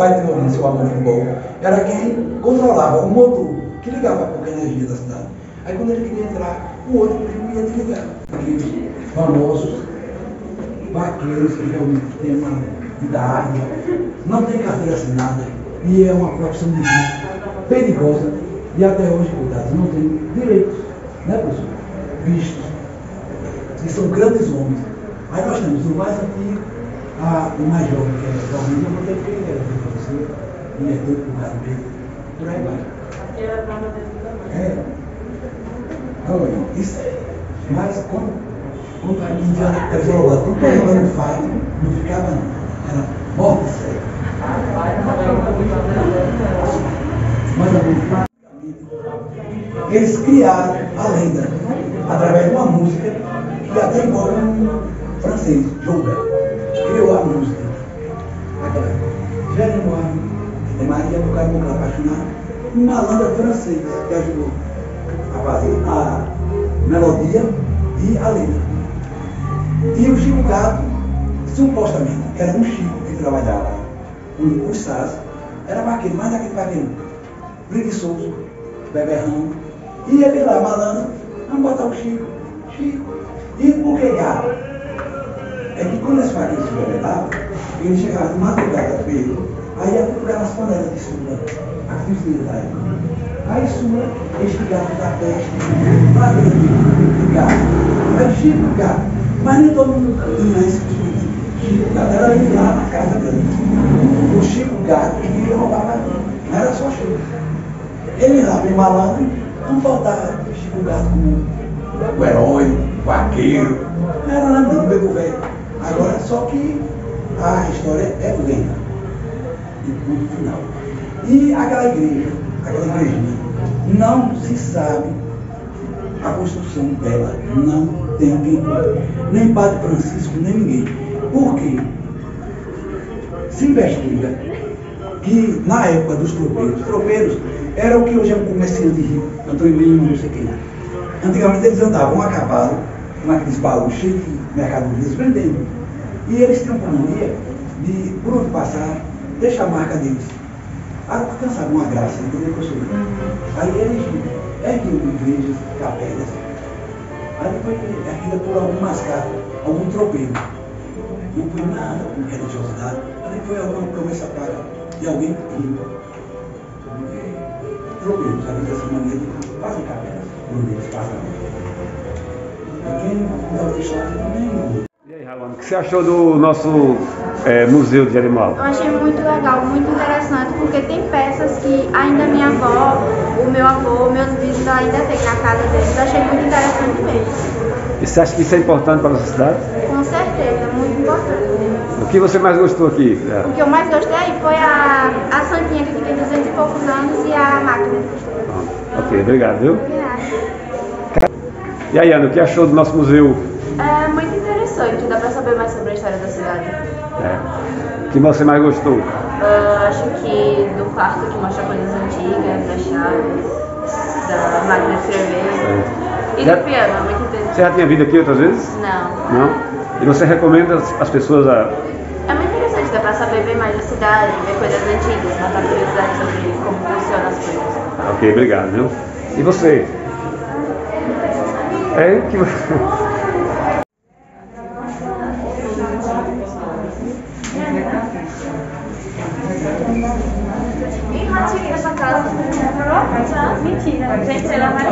pai de Lourenço, o Amor Futebol, era quem controlava o motor que ligava a energia da cidade. Aí quando ele queria entrar, o outro primo ia desligar. Aqueles famosos vaqueiros que realmente têm uma idade, não tem carteira assinada e é uma profissão difícil, perigosa e até hoje, cuidados, não tem direitos, né, professor? Vistos. E são grandes homens. Aí nós temos o mais antigo, a, o mais jovem, que é o Romino, não tem que ele era e é todo por causa dele, por aí vai. É. Olha, isso é. Mas quando, quando a Índia resolveu tudo pegando fato, não ficava não. Era morte séria. Manda muito. Eles criaram a lenda através de uma música que até envolve um francês, Joubert, a música. Aquela Jerônimo, de Maria do Caboclo apaixonado, um malandro francês que ajudou a fazer a melodia e a letra. E o Chico Gato, supostamente, era um Chico que trabalhava com os SAS, era vaqueiro, mas daquele vaqueiro preguiçoso, beberrão. E ele lá, malandro, vamos botar o Chico, Chico. E por que gato? É que quando esse vaqueiro se bebedava, ele chegava de madrugada pelo, aí ia procurar nas panelas de sula, a época. Aí sua, este gato da peste, para ver o gato. Aí Chico gato. Mas nem todo mundo conhece o Chico. Gato era ele lá na casa dele. O Chico gato que roubava, não era só Chico. Ele lá, bem malandro, não faltava o Chico gato como o herói, o vaqueiro. Era lá mesmo, bebo velho. Agora, só que a história é lenta. E ponto final. E aquela igreja, aquela igrejinha, não se sabe a construção dela, não tem conte. Nem Padre Francisco, nem ninguém. Por quê? Se investiga que na época dos tropeiros, tropeiros era o que hoje é um comerciante rico, Antônio Lima, não sei quem. Antigamente eles andavam a cavalo, com aqueles baús cheios de mercadorias vendendo. E eles tinham mania de, por onde passar, deixar a marca deles. Alcançaram uma graça, entendeu, professor? Aí eles erguiam igrejas, capelas. Aí foi erguida por algum mascado, algum tropeiro. Não foi nada com religiosidade, aí foi alguma promessa paga de alguém rico. Tropeiro, sabe, dessa maneira, fazem capelas, por onde eles passam. E aí, Ramon, o que você achou do nosso é, Museu de Animal? Eu achei muito legal, muito interessante, porque tem peças que ainda minha avó, o meu avô, meus bisavós ainda tem na casa deles. Eu achei muito interessante mesmo. E você acha que isso é importante para a nossa cidade? Com certeza, muito importante. O que você mais gostou aqui? O que eu mais gostei foi a, a santinha que tem 200 e poucos anos e a máquina. pronto. Ok, obrigado, viu? Obrigada. E aí, Ana, o que achou do nosso museu? É muito interessante, dá pra saber mais sobre a história da cidade. É. O que você mais gostou? Eu acho que do quarto que mostra coisas antigas, das chaves, da máquina de escrever e Já- do piano, é muito interessante. Você já tinha vindo aqui outras vezes? Não. Não? E você recomenda as, as pessoas a. É muito interessante, dá pra saber bem mais da cidade, ver coisas antigas, matar curiosidade sobre como funcionam as coisas. Ok, obrigado, viu? E você? É que você. E ratinho nessa casa? Mentira. Gente, ela vai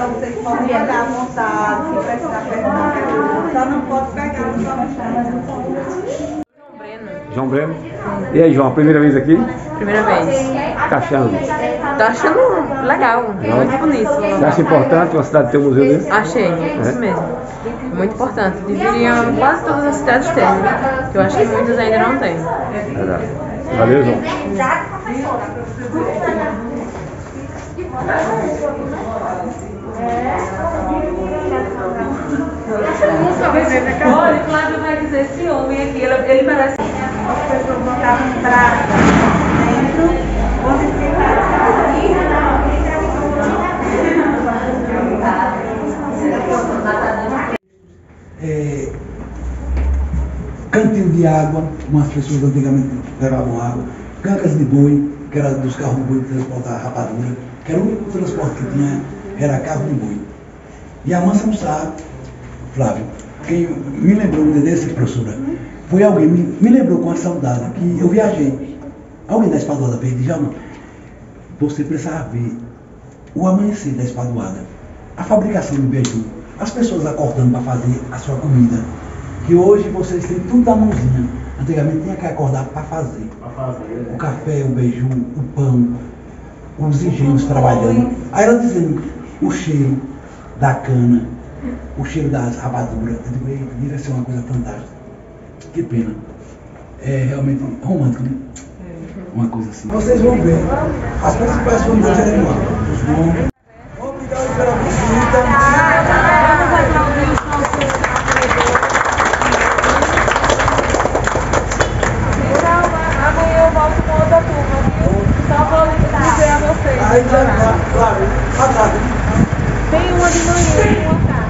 Então vocês podem pegar à vontade, se precisar pegar, só não pode pegar no só Breno. João Breno. E aí, João, a primeira vez aqui? Primeira vez. Tá achando? Tô achando legal, muito bonito. Você acha importante uma cidade ter um museu desse? Achei, isso mesmo. Muito importante. Deveriam quase todas as cidades terem, que eu acho que muitas ainda não têm. Verdade. Valeu, João. Olha, Cláudio vai dizer esse homem aqui, ele, ele merece. As pessoas botavam dentro, é, cantinho de água, como as pessoas antigamente levavam água, cancas de boi, que era dos carros de boi que transportavam rapadura, que era o único transporte que tinha, era carro de boi. E a mansa não sabe, Flávio, quem me lembrou um desse, professora, foi alguém, me, me lembrou com a saudade, que eu viajei. Alguém da espadoada veio e disse, você precisava ver o amanhecer da espadoada, a fabricação do beiju, as pessoas acordando para fazer a sua comida. Que hoje vocês têm tudo na mãozinha. Antigamente tinha que acordar para fazer. O café, o beiju, o pão, os engenhos trabalhando. Aí ela dizendo o cheiro da cana, o cheiro das rabaduras. Eu digo, "Ei, devia ser uma coisa fantástica. Que pena. É realmente romântico, né? Uma coisa assim. Vocês vão ver as principais famílias cerimônias. Os nomes. Obrigado pela visita. Amanhã eu volto com outra turma, viu? Só vou dizer a vocês. Aí já tá, claro, à tarde. Tem uma de manhã e uma tarde.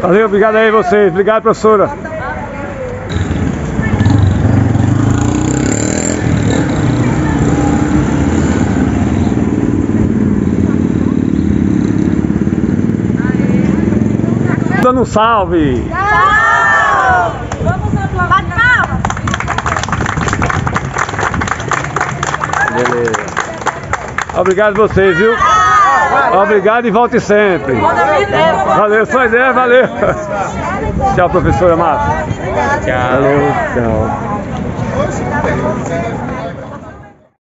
Valeu, obrigado aí vocês. Obrigado, professora. Dando um salve. Vamos aplaudir. Beleza. Obrigado vocês, viu? Obrigado e volte sempre. Valeu, sua ideia, valeu. Tchau, professora Márcia. Tchau. Valeu, tchau.